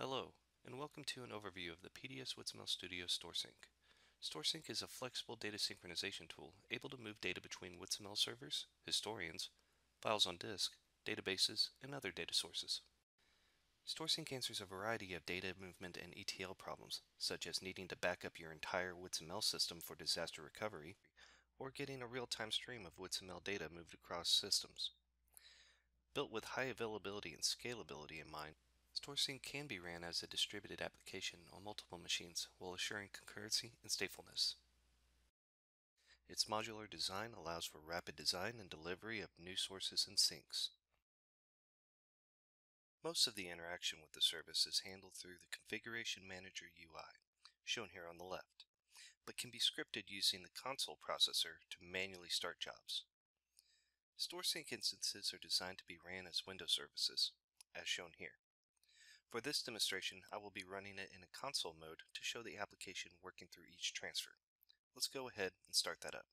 Hello, and welcome to an overview of the PDS WITSML Studio StoreSync. StoreSync is a flexible data synchronization tool able to move data between WITSML servers, historians, files on disk, databases, and other data sources. StoreSync answers a variety of data movement and ETL problems, such as needing to back up your entire WITSML system for disaster recovery, or getting a real-time stream of WITSML data moved across systems. Built with high availability and scalability in mind, StoreSync can be ran as a distributed application on multiple machines while assuring concurrency and statefulness. Its modular design allows for rapid design and delivery of new sources and sinks. Most of the interaction with the service is handled through the Configuration Manager UI, shown here on the left, but can be scripted using the console processor to manually start jobs. StoreSync instances are designed to be ran as Windows services, as shown here. For this demonstration, I will be running it in a console mode to show the application working through each transfer. Let's go ahead and start that up.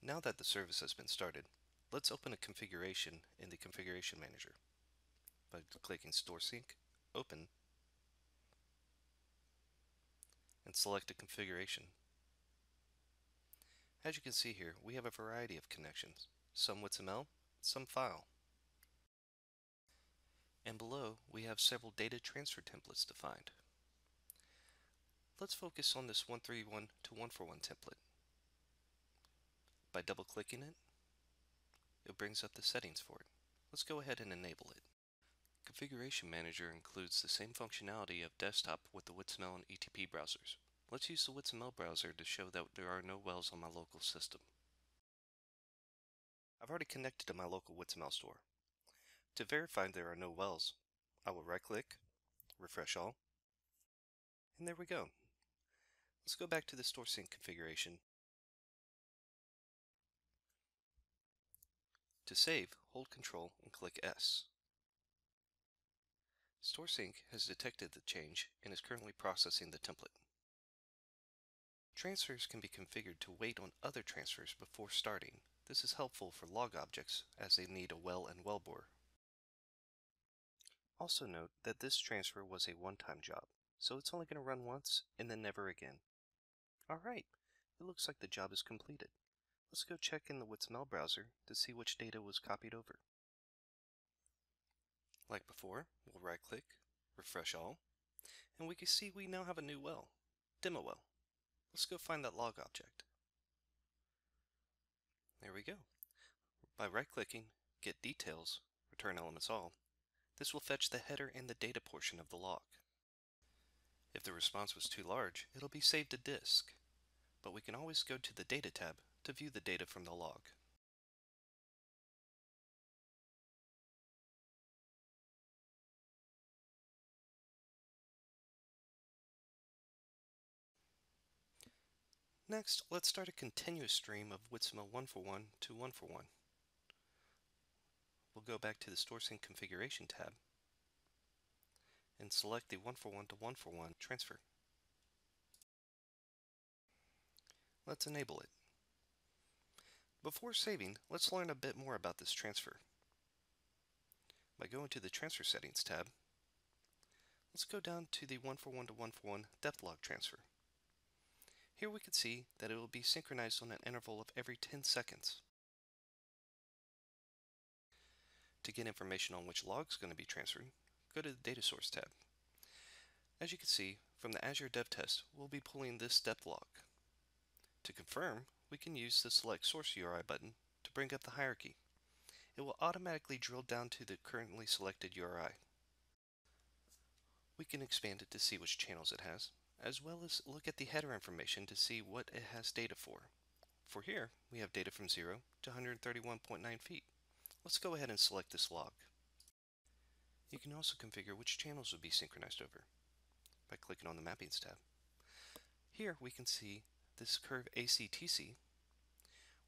Now that the service has been started, let's open a configuration in the Configuration Manager by clicking StoreSync, Open, and select a configuration. As you can see here, we have a variety of connections, some WITSML, some file. And below, we have several data transfer templates defined. Let's focus on this 131 to 141 template. By double-clicking it, it brings up the settings for it. Let's go ahead and enable it. Configuration Manager includes the same functionality of desktop with the WITSML and ETP browsers. Let's use the WITSML browser to show that there are no wells on my local system. I've already connected to my local WITSML store. To verify there are no wells, I will right-click, refresh all, and there we go. Let's go back to the StoreSync configuration. To save, hold Control and click S. StoreSync has detected the change and is currently processing the template. Transfers can be configured to wait on other transfers before starting. This is helpful for log objects as they need a well and wellbore. Also note that this transfer was a one-time job, so it's only going to run once and then never again. Alright, it looks like the job is completed. Let's go check in the WITSML browser to see which data was copied over. Like before, we'll right click, refresh all, and we can see we now have a new well, demo well. Let's go find that log object. There we go. By right clicking, get details, return elements all, this will fetch the header and the data portion of the log. If the response was too large, it'll be saved to disk, but we can always go to the Data tab to view the data from the log. Next, let's start a continuous stream of WITSML 1 for 1 to 1 for 1. We'll go back to the StoreSync Configuration tab and select the 1 for 1 to 1 for 1 transfer. Let's enable it. Before saving, let's learn a bit more about this transfer. By going to the Transfer Settings tab, let's go down to the 1 for 1 to 1 for 1 depth log transfer. Here we can see that it will be synchronized on an interval of every 10 seconds. To get information on which log is going to be transferred, go to the Data Source tab. As you can see, from the Azure Dev Test, we'll be pulling this depth log. To confirm, we can use the Select Source URI button to bring up the hierarchy. It will automatically drill down to the currently selected URI. We can expand it to see which channels it has, as well as look at the header information to see what it has data for. For here, we have data from 0 to 131.9 feet. Let's go ahead and select this log. You can also configure which channels will be synchronized over by clicking on the Mappings tab. Here we can see this curve ACTC.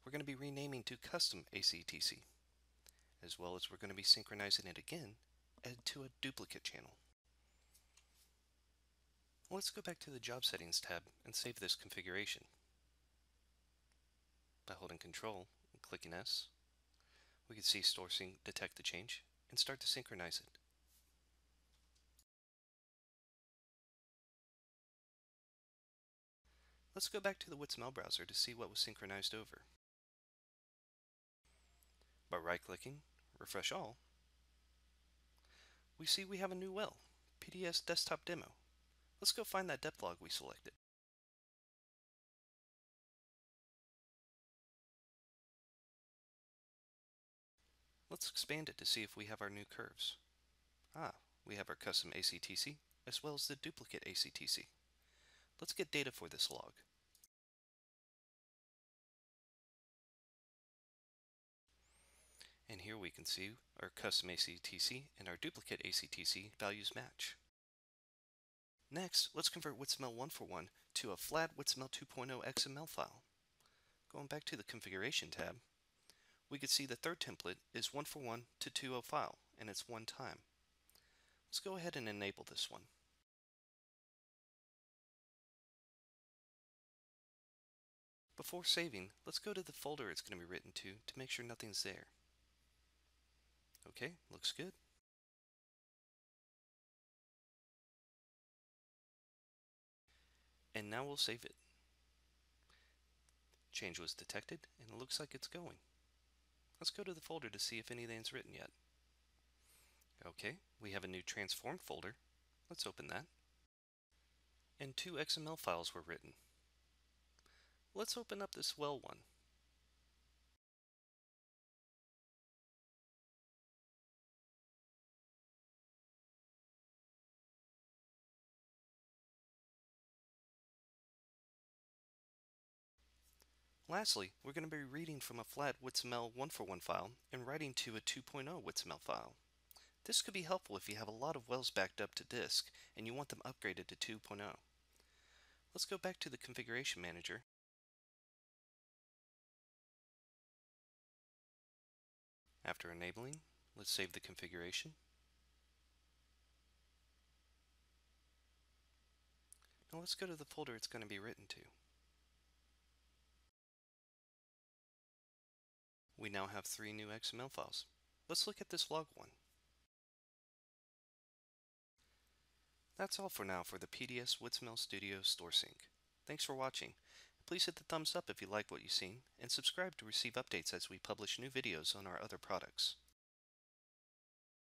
We're going to be renaming to Custom ACTC, as well as we're going to be synchronizing it again to a duplicate channel. Let's go back to the Job Settings tab and save this configuration. by holding Control and clicking S, we can see StoreSync detect the change and start to synchronize it. Let's go back to the WITSML browser to see what was synchronized over. By right-clicking, refresh all, we see we have a new well, PDS Desktop Demo. Let's go find that depth log we selected. Let's expand it to see if we have our new curves. Ah, we have our custom ACTC as well as the duplicate ACTC. Let's get data for this log. And here we can see our custom ACTC and our duplicate ACTC values match. Next, let's convert WITSML 141 to a flat WITSML 2.0 XML file. Going back to the Configuration tab, we can see the third template is 1 for 1 to 2.0 file, and it's one time. Let's go ahead and enable this one. Before saving, let's go to the folder it's going to be written to to make sure nothing's there. Okay, looks good. And now we'll save it. Change was detected, and it looks like it's going. Let's go to the folder to see if anything's written yet. Okay, we have a new transform folder. Let's open that. And two XML files were written. Let's open up this well one. Lastly, we're going to be reading from a flat WITSML 141 file and writing to a 2.0 WITSML file. This could be helpful if you have a lot of wells backed up to disk and you want them upgraded to 2.0. Let's go back to the Configuration Manager After enabling, let's save the configuration. Now let's go to the folder it's going to be written to. We now have three new XML files. Let's look at this log one. That's all for now for the PDS WITSML Studio StoreSync. Thanks for watching. Please hit the thumbs up if you like what you've seen, and subscribe to receive updates as we publish new videos on our other products.